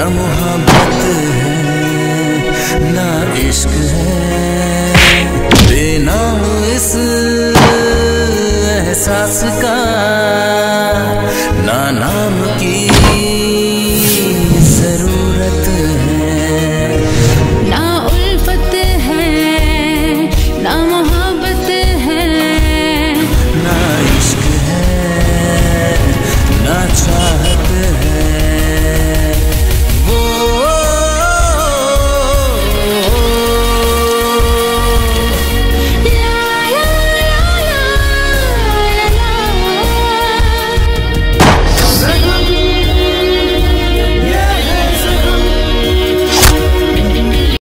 ना मोहब्बत है ना इश्क है। बिना इस एहसास का ना नाम